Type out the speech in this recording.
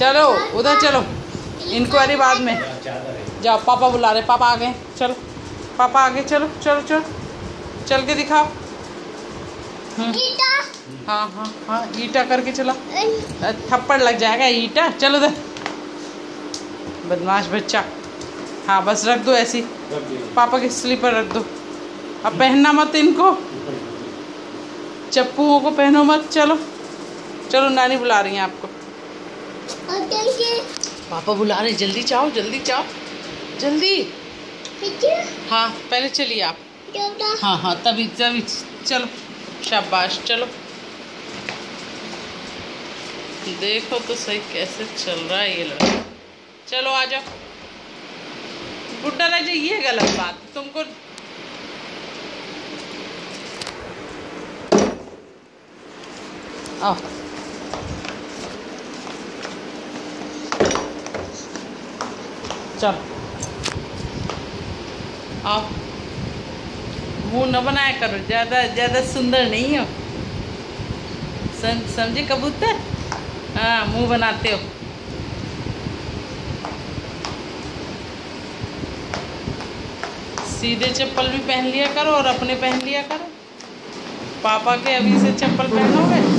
चलो उधर चलो। इंक्वायरी बाद में। जाओ पापा बुला रहे पापा आ गए चलो। पापा आगे चलो चलो चलो। चल के दिखाओ। हम्म, ईटा। हाँ हाँ हाँ ईटा करके चला। थप्पड़ लग जाएगा ईटा। चलो उधर। बदमाश बच्चा। हाँ बस रख दो ऐसी। पापा के स्लीपर रख दो। अब पहनना मत इनको। चप्पूओं को पहनो मत। चलो। चलो नानी बुला रही हैं आपको। पापा बुला रहे जल्दी जाओ जल्दी जाओ जल्दी। हाँ पहले चलिए आप। हाँ हाँ तभी तभी चलो शाबाश चलो। देखो तो सही कैसे चल रहा है ये लड़का। चलो आ जाओ। बुढ़ा राजा ये गलत बात तुमको आओ। चल। आओ। मुँह न बनाया करो ज़्यादा ज़्यादा सुंदर नहीं हो। सम, समझे कबूतर? हाँ मुँह बनाते हो। सीधे चप्पल भी पहन लिया करो और अपने पहन लिया करो। पापा के अभी से चप्पल पहनोगे?